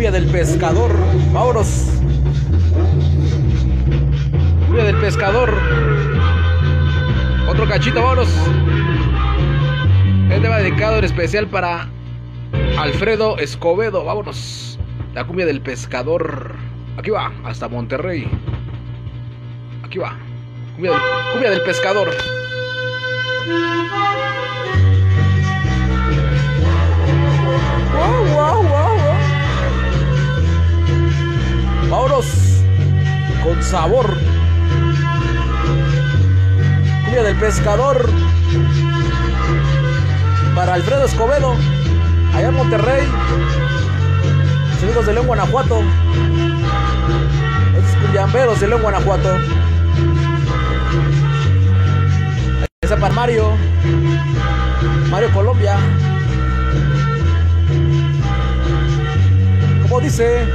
cumbia del pescador. Vámonos. Cumbia del pescador. Otro cachito, vámonos. Este va dedicado en especial para Alfredo Escobedo. Vámonos. La cumbia del pescador. Aquí va, hasta Monterrey. Aquí va. Cumbia del, del pescador. Vámonos con sabor. Cumbia del pescador. Para Alfredo Escobedo. Allá en Monterrey. Los amigos de León, Guanajuato. Estos cumbiamberos de León, Guanajuato. Está para Mario. Mario Colombia. Como dice.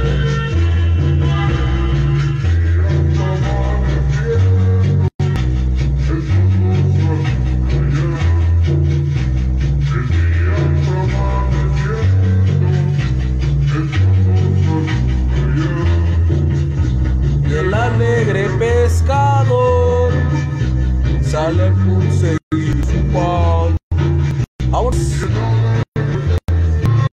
alegre pescador sale a conseguir su pan.